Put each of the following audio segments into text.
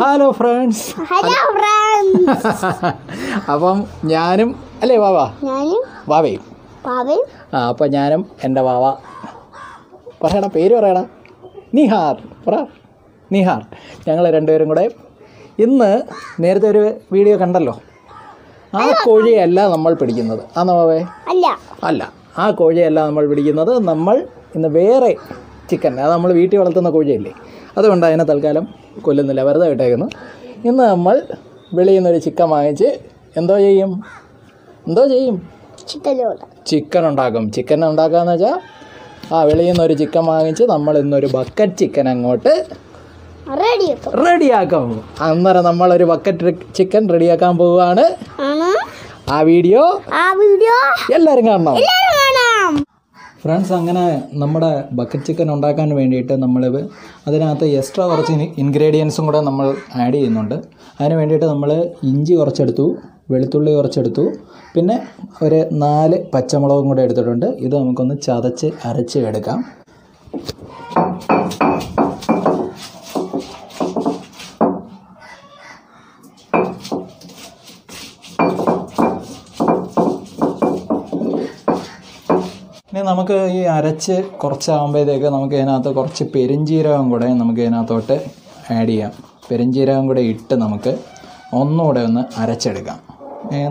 Hello friends hello friends അപ്പം ഞാനും അല്ലേ വാവ? ഞാനും വാവയും. വാവയും. ആ അപ്പം ഞാനും എന്റെ വാവ. പറയണ പേര് പറയണ നിഹാർ. പറ. നിഹാർ. ഞങ്ങൾ രണ്ടുപേരും കൂടെ ഇന്ന് നേരത്തെ ഒരു വീഡിയോ കണ്ടല്ലോ. ആ കോഴിയല്ല നമ്മൾ പിടിക്കുന്നത്. ആന്നോ വാവേ? അല്ല. അല്ല ആ കോഴിയല്ല നമ്മൾ പിടിക്കുന്നത്. നമ്മൾ ഇന്ന് വേറെ ചിക്കൻ അത് നമ്മൾ വീട്ടിൽ വളർത്തുന്ന കോഴിയല്ലേ. അതുകൊണ്ട് അതിനെ തൽക്കാലം കൊല്ലുന്നില്ല. വെറുതെ ഇട്ടേക്കുന്നു. ഇന്ന് നമ്മൾ വെളിയിൽ നിന്നൊരു ചിക്കൻ വാങ്ങിച്ച് എന്തോ ചെയ്യും? എന്തോ ചെയ്യും? ചിക്കൻ ചിക്കൻ ഉണ്ടാക്കും. ചിക്കൻ ഉണ്ടാക്കാന്ന് വെച്ചാൽ ആ വെളിയിൽ നിന്നൊരു ചിക്കൻ വാങ്ങിച്ച് നമ്മൾ ഇന്നൊരു ബക്കറ്റ് ചിക്കൻ അങ്ങോട്ട് റെഡിയാക്കും. അന്നേരം നമ്മളൊരു ബക്കറ്റ് ചിക്കൻ റെഡിയാക്കാൻ പോവുകയാണ്. ആ വീഡിയോ ആ വീഡിയോ എല്ലാവരും കാണണം. ഫ്രണ്ട്സ് അങ്ങനെ നമ്മുടെ ബക്കറ്റ് ചിക്കൻ ഉണ്ടാക്കാൻ വേണ്ടിയിട്ട് നമ്മൾ അതിനകത്ത് എക്സ്ട്രാ കുറച്ച് ഇൻഗ്രീഡിയൻസും കൂടെ നമ്മൾ ആഡ് ചെയ്യുന്നുണ്ട്. അതിന് വേണ്ടിയിട്ട് നമ്മൾ ഇഞ്ചി കുറച്ചെടുത്തു വെളുത്തുള്ളി കുറച്ചെടുത്തു. പിന്നെ ഒരു നാല് പച്ചമുളകും കൂടെ എടുത്തിട്ടുണ്ട്. ഇത് നമുക്കൊന്ന് ചതച്ച് അരച്ച് എടുക്കാം ഇനി നമുക്ക് ഈ അരച്ച് കുറച്ചാകുമ്പോഴത്തേക്ക് നമുക്ക് ഇതിനകത്ത് കുറച്ച് പെരിഞ്ജീരകം കൂടെ നമുക്ക് ഇതിനകത്തോട്ട് ആഡ് ചെയ്യാം. പെരിഞ്ജീരകം കൂടെ ഇട്ട് നമുക്ക് ഒന്നുകൂടെ ഒന്ന് അരച്ചെടുക്കാം.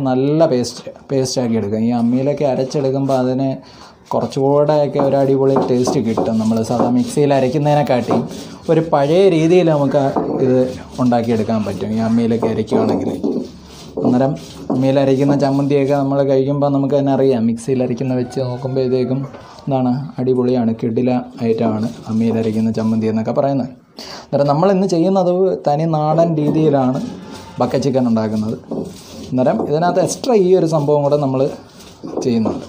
നല്ല പേസ്റ്റ് പേസ്റ്റ് ആക്കി എടുക്കാം. ഈ അമ്മിയിലൊക്കെ അരച്ചെടുക്കുമ്പോൾ അതിന് കുറച്ചുകൂടെയൊക്കെ ഒരു അടിപൊളി ടേസ്റ്റ് കിട്ടും. നമ്മൾ സാധാ മിക്സിയിൽ അരയ്ക്കുന്നതിനെക്കാട്ടി ഒരു പഴയ രീതിയിൽ നമുക്ക് ഇത് ഉണ്ടാക്കിയെടുക്കാൻ പറ്റും. ഈ അമ്മിയിലൊക്കെ അരയ്ക്കുകയാണെങ്കിൽ അന്നേരം അമ്മയിൽ അരയ്ക്കുന്ന ചമ്മന്തിയൊക്കെ നമ്മൾ കഴിക്കുമ്പോൾ നമുക്ക് തന്നെ അറിയാം. മിക്സിയിൽ അരയ്ക്കുന്ന വെച്ച് നോക്കുമ്പോഴത്തേക്കും എന്താണ് അടിപൊളിയാണ്. കിടില ഐറ്റമാണ് അമ്മയിൽ അരയ്ക്കുന്ന ചമ്മന്തി എന്നൊക്കെ പറയുന്നത്. അന്നേരം നമ്മൾ ഇന്ന് ചെയ്യുന്നത് തനി നാടൻ രീതിയിലാണ് ബക്ക ചിക്കൻ ഉണ്ടാക്കുന്നത്. അന്നേരം ഇതിനകത്ത് എക്സ്ട്രാ ഈ ഒരു സംഭവം കൂടെ നമ്മൾ ചെയ്യുന്നുണ്ട്.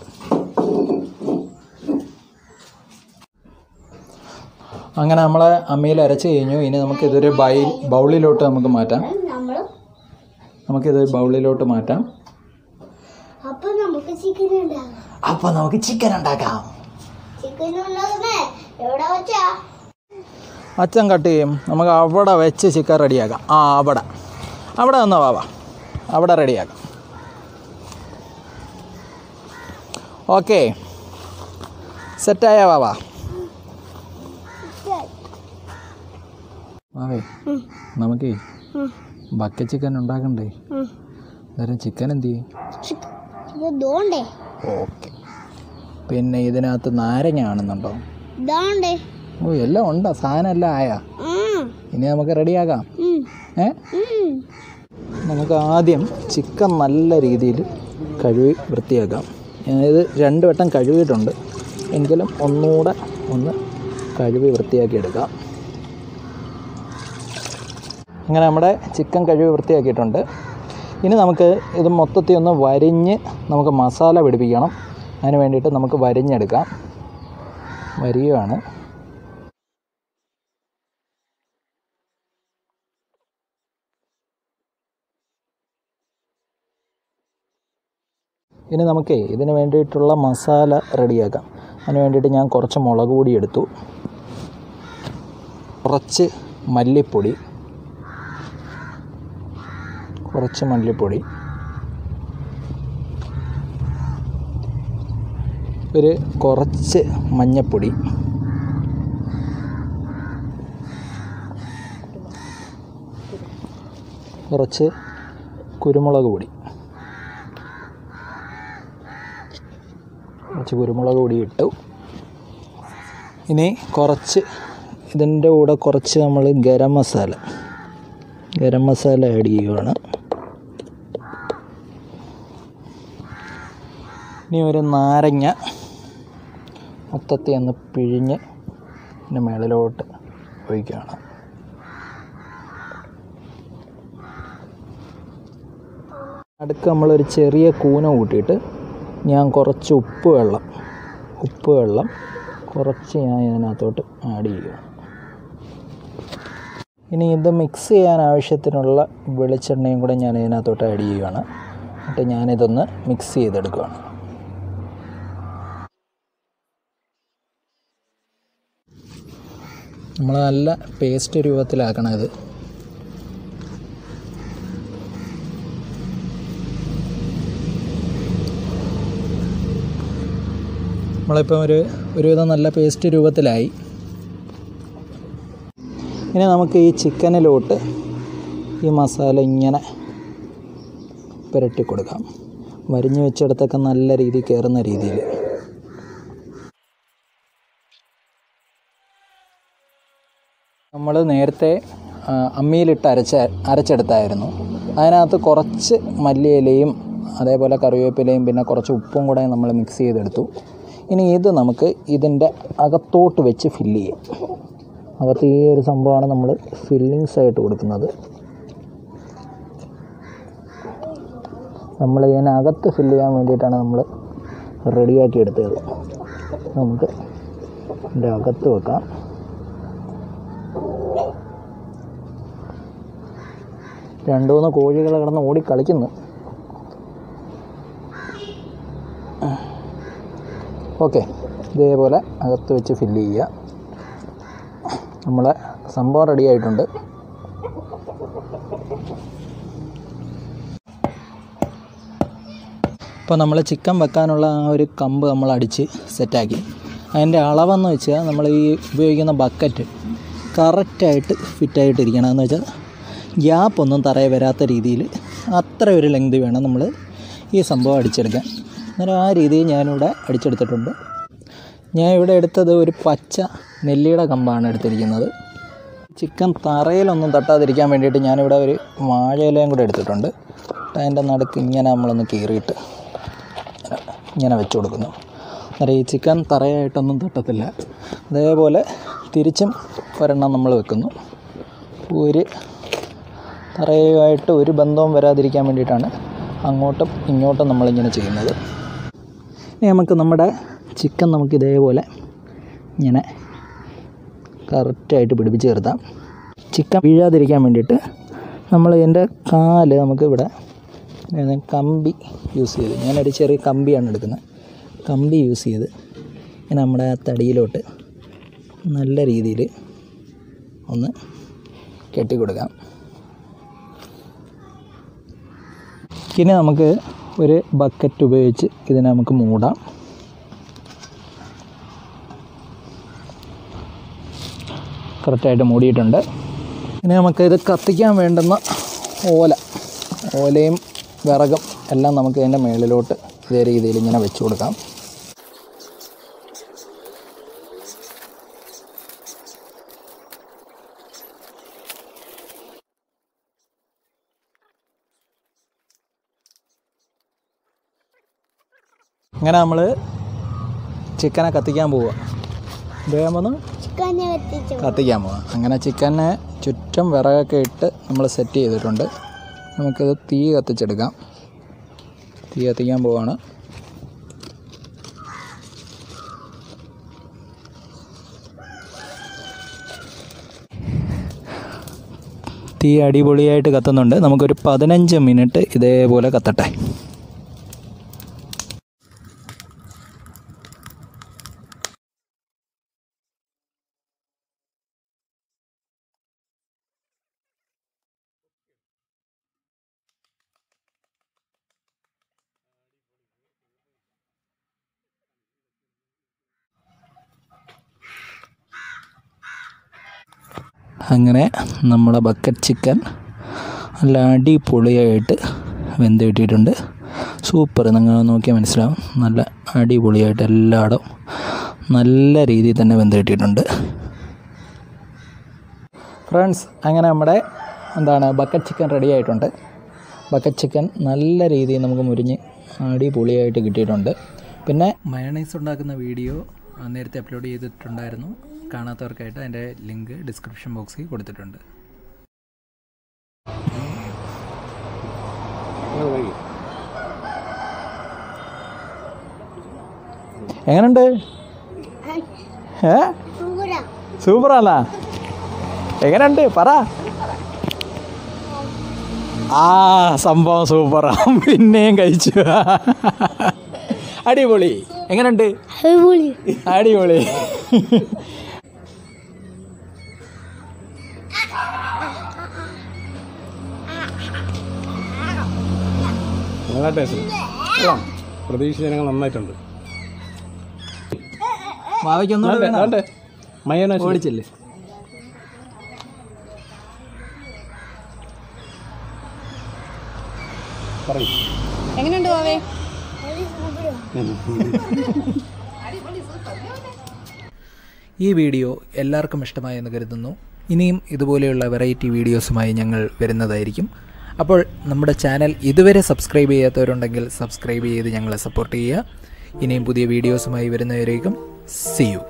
അങ്ങനെ നമ്മൾ അമ്മയിൽ അരച്ച് കഴിഞ്ഞു. ഇനി നമുക്കിതൊരു ബൈ ബൗളിലോട്ട് നമുക്ക് മാറ്റാം. നമുക്കിത് ബൗളിലോട്ട് മാറ്റാം. അപ്പൊ നമുക്ക് ചിക്കൻ ഉണ്ടാക്കാം. നമുക്ക് ചിക്കൻ ഉണ്ടാക്കാം. അച്ഛൻ കട്ട് ചെയ്യും. നമുക്ക് അവിടെ വെച്ച് ചിക്കൻ റെഡിയാക്കാം ആ അവിടെ. അവിടെ വന്നോ വാവാ അവിടെ റെഡിയാക്കാം ഓക്കെ സെറ്റായ വാവാ വാവേ നമുക്ക് ബക്ക ചിക്കൻ ഉണ്ടാക്കണ്ടേ? അന്നേരം ചിക്കൻ എന്ത് ചെയ്യും? ഓക്കെ പിന്നെ ഇതിനകത്ത് നാരങ്ങ ആണെന്നുണ്ടോ? ഓ എല്ലാം ഉണ്ടോ? സാധനം എല്ലാം ആയാ ഇനി നമുക്ക് റെഡിയാക്കാം ഉം. ഏ? നമുക്ക് ആദ്യം ചിക്കൻ നല്ല രീതിയിൽ കഴുകി വൃത്തിയാക്കാം. ഞാനിത് രണ്ട് വട്ടം കഴുകിയിട്ടുണ്ട്. എങ്കിലും ഒന്നുകൂടെ ഒന്ന് കഴുകി വൃത്തിയാക്കി എടുക്കാം അങ്ങനെ നമ്മുടെ ചിക്കൻ കഴുകി വൃത്തിയാക്കിയിട്ടുണ്ട്. ഇനി നമുക്ക് ഇത് മൊത്തത്തിൽ ഒന്ന് വരിഞ്ഞ് നമുക്ക് മസാല പിടിപ്പിക്കണം. അതിന് വേണ്ടിയിട്ട് നമുക്ക് വരിഞ്ഞെടുക്കാം. വരികയാണ് ഇനി നമുക്കേ ഇതിന് വേണ്ടിയിട്ടുള്ള മസാല റെഡിയാക്കാം. അതിന് വേണ്ടിയിട്ട് ഞാൻ കുറച്ച് മുളക് പൊടി എടുത്തു. കുറച്ച് മല്ലിപ്പൊടി. കുറച്ച് മല്ലിപ്പൊടി. ഒരു കുറച്ച് മഞ്ഞപ്പൊടി. കുറച്ച് കുരുമുളക് പൊടി. കുറച്ച് കുരുമുളക് പൊടി ഇട്ടു. ഇനി കുറച്ച് ഇതിന്റെ കൂടെ കുറച്ച് നമ്മൾ ഗരം മസാല. ഗരം മസാല ആഡ് ചെയ്യുകയാണ് ഇനി ഒരു നാരങ്ങ മൊത്തത്തിൽ ഒന്ന് പിഴിഞ്ഞ് പിന്നെ മേളിലോട്ട് ഒഴിക്കുകയാണ്. അടുക്ക് നമ്മളൊരു ചെറിയ കൂന കൂട്ടിയിട്ട് ഞാൻ കുറച്ച് ഉപ്പ് വെള്ളം ഉപ്പ് വെള്ളം കുറച്ച് ഞാൻ ഇതിനകത്തോട്ട് ആഡ് ചെയ്യുകയാണ്. ഇനി ഇത് മിക്സ് ചെയ്യാൻ ആവശ്യത്തിനുള്ള വെളിച്ചെണ്ണയും കൂടെ ഞാൻ ഇതിനകത്തോട്ട് ആഡ് ചെയ്യുകയാണ്. എന്നിട്ട് ഞാനിതൊന്ന് മിക്സ് ചെയ്തെടുക്കുകയാണ്. നമ്മൾ നല്ല പേസ്റ്റ് രൂപത്തിലാക്കണം ഇത്. നമ്മളിപ്പം ഒരു ഒരുവിധം നല്ല പേസ്റ്റ് രൂപത്തിലായി. ഇനി നമുക്ക് ഈ ചിക്കനിലോട്ട് ഈ മസാല ഇങ്ങനെ പുരട്ടി കൊടുക്കാം വരിഞ്ഞു വെച്ചെടുത്തൊക്കെ നല്ല രീതിയിൽ കയറുന്ന രീതിയിൽ. നമ്മൾ നേരത്തെ അമ്മിയിലിട്ട് അരച്ച അരച്ചെടുത്തായിരുന്നു. അതിനകത്ത് കുറച്ച് മല്ലിയിലയും അതേപോലെ കറിവേപ്പിലയും പിന്നെ കുറച്ച് ഉപ്പും കൂടെ നമ്മൾ മിക്സ് ചെയ്തെടുത്തു. ഇനി ഇത് നമുക്ക് ഇതിന്റെ അകത്തോട്ട് വെച്ച് ഫില്ല് ചെയ്യാം. അകത്ത് ഈ ഒരു സംഭവമാണ് നമ്മൾ ഫില്ലിങ്സ് ആയിട്ട് കൊടുക്കുന്നത്. നമ്മൾ ഇതിനകത്ത് ഫില്ല് ചെയ്യാൻ വേണ്ടിയിട്ടാണ് നമ്മൾ റെഡിയാക്കി എടുത്തത്. നമുക്ക് ഇതിന്റെ അകത്ത് വെക്കാം. രണ്ട് മൂന്ന് കോഴികൾ കിടന്ന് ഓടി കളിക്കുന്നു. ഓക്കെ. ഇതേപോലെ അകത്ത് വെച്ച് ഫില്ല് ചെയ്യുക. നമ്മളെ സംഭവം റെഡി ആയിട്ടുണ്ട്. ഇപ്പോൾ നമ്മൾ ചിക്കൻ വെക്കാനുള്ള ആ ഒരു കമ്പ് നമ്മൾ അടിച്ച് സെറ്റാക്കി അതിന്റെ അളവെന്ന് വെച്ചാൽ നമ്മൾ ഈ ഉപയോഗിക്കുന്ന ബക്കറ്റ് കറക്റ്റായിട്ട് ഫിറ്റായിട്ടിരിക്കണം എന്ന് വെച്ചാൽ ഗ്യാപ്പ് ഒന്നും തറയെ വരാത്ത രീതിയിൽ അത്ര ഒരു ലെങ്ത് വേണം നമ്മൾ ഈ സംഭവം അടിച്ചെടുക്കാൻ. അന്നേരം ആ രീതിയിൽ ഞാനിവിടെ അടിച്ചെടുത്തിട്ടുണ്ട്. ഞാൻ ഇവിടെ എടുത്തത് ഒരു പച്ച നെല്ലിയുടെ കമ്പാണ് എടുത്തിരിക്കുന്നത്. ചിക്കൻ തറയിലൊന്നും തട്ടാതിരിക്കാൻ വേണ്ടിയിട്ട് ഞാനിവിടെ ഒരു വാഴയിലയും കൂടെ എടുത്തിട്ടുണ്ട്. അതിന്റെ നടുക്ക് ഇങ്ങനെ നമ്മളൊന്ന് കീറിയിട്ട് ഇങ്ങനെ വെച്ച് കൊടുക്കുന്നു. അന്നേരം ഈ ചിക്കൻ തറയായിട്ടൊന്നും തട്ടത്തില്ല. അതേപോലെ തിരിച്ചും ഒരെണ്ണം നമ്മൾ വെക്കുന്നു. ഒരു തറയുമായിട്ട് ഒരു ബന്ധവും വരാതിരിക്കാൻ വേണ്ടിയിട്ടാണ് അങ്ങോട്ടും ഇങ്ങോട്ടും നമ്മളിങ്ങനെ ചെയ്യുന്നത്. ഇനി നമുക്ക് നമ്മുടെ ചിക്കൻ നമുക്ക് ഇതേപോലെ ഇങ്ങനെ കറക്റ്റായിട്ട് പിടിപ്പിച്ച് നിർത്താം. ചിക്കൻ വീഴാതിരിക്കാൻ വേണ്ടിയിട്ട് നമ്മൾ ഇതിന്റെ കാൽ നമുക്ക് ഇവിടെ കമ്പി യൂസ് ചെയ്ത് ഞാനൊരു ചെറിയ കമ്പിയാണ് എടുക്കുന്നത്. കമ്പി യൂസ് ചെയ്ത് ഇങ്ങനെ നമ്മുടെ ആ തടിയിലോട്ട് നല്ല രീതിയിൽ ഒന്ന് കെട്ടിക്കൊടുക്കാം. ഇനി നമുക്ക് ഒരു ബക്കറ്റ് ഉപയോഗിച്ച് ഇതിനെ നമുക്ക് മൂടാം. കറക്റ്റായിട്ട് മൂടിയിട്ടുണ്ട്. ഇനി നമുക്ക് ഇത് കത്തിക്കാൻ വേണ്ടുന്ന ഓല ഓലയും വിറകും എല്ലാം നമുക്ക് ഇതിന്റെ മേളിലോട്ട് ഇതേ രീതിയിൽ ഇങ്ങനെ വെച്ച് കൊടുക്കാം. അങ്ങനെ നമ്മൾ ചിക്കനെ കത്തിക്കാൻ പോവുക വേഗം വന്ന് കത്തിക്കാൻ പോവാം. അങ്ങനെ ചിക്കനെ ചുറ്റും വിറകൊക്കെ ഇട്ട് നമ്മൾ സെറ്റ് ചെയ്തിട്ടുണ്ട്. നമുക്കിത് തീ കത്തിച്ചെടുക്കാം. തീ കത്തിക്കാൻ പോവാണ്. തീ അടിപൊളിയായിട്ട് കത്തുന്നുണ്ട്. നമുക്കൊരു പതിനഞ്ച് മിനിറ്റ് ഇതേപോലെ കത്തട്ടെ. അങ്ങനെ നമ്മുടെ ബക്കറ്റ് ചിക്കൻ നല്ല അടിപൊളിയായിട്ട് വെന്ത് കിട്ടിയിട്ടുണ്ട് സൂപ്പർ നിങ്ങൾ നോക്കിയാൽ മനസ്സിലാവും. നല്ല അടിപൊളിയായിട്ട് എല്ലായിടും നല്ല രീതിയിൽ തന്നെ വെന്ത് കിട്ടിയിട്ടുണ്ട് ഫ്രണ്ട്സ് അങ്ങനെ നമ്മുടെ എന്താണ് ബക്കറ്റ് ചിക്കൻ റെഡി ആയിട്ടുണ്ട്. ബക്കറ്റ് ചിക്കൻ നല്ല രീതിയിൽ നമുക്ക് മുരിഞ്ഞ് അടിപൊളിയായിട്ട് കിട്ടിയിട്ടുണ്ട്. പിന്നെ മയണൈസ് ഉണ്ടാക്കുന്ന വീഡിയോ നേരത്തെ അപ്ലോഡ് ചെയ്തിട്ടുണ്ടായിരുന്നു. കാണാത്തവർക്കായിട്ട് അതിന്റെ ലിങ്ക് ഡിസ്ക്രിപ്ഷൻ ബോക്സിൽ കൊടുത്തിട്ടുണ്ട്. എങ്ങനുണ്ട്? ഏ? സൂപ്പറാ എങ്ങനുണ്ട്? എങ്ങനെയുണ്ട് പറ. ആ സംഭവം സൂപ്പറാ പിന്നെയും കഴിച്ചു. അടിപൊളി. എങ്ങനെയുണ്ട് അടിപൊളി. അടിപൊളി. നല്ല ടേസ്റ്റ് കൊള്ളാം. പ്രതീക്ഷ ജനങ്ങൾ നന്നായിട്ടുണ്ട്. മയോനൈസ് ഓടിച്ചില്ലേ. പറയും. എങ്ങനെയുണ്ട് ഈ വീഡിയോ എല്ലാവർക്കും ഇഷ്ടമായെന്ന് കരുതുന്നു. ഇനിയും ഇതുപോലെയുള്ള വെറൈറ്റി വീഡിയോസുമായി ഞങ്ങൾ വരുന്നതായിരിക്കും. അപ്പോൾ നമ്മുടെ ചാനൽ ഇതുവരെ സബ്സ്ക്രൈബ് ചെയ്യാത്തവരുണ്ടെങ്കിൽ സബ്സ്ക്രൈബ് ചെയ്ത് ഞങ്ങളെ സപ്പോർട്ട് ചെയ്യുക. ഇനിയും പുതിയ വീഡിയോസുമായി വരുന്നവരേക്കും സി യു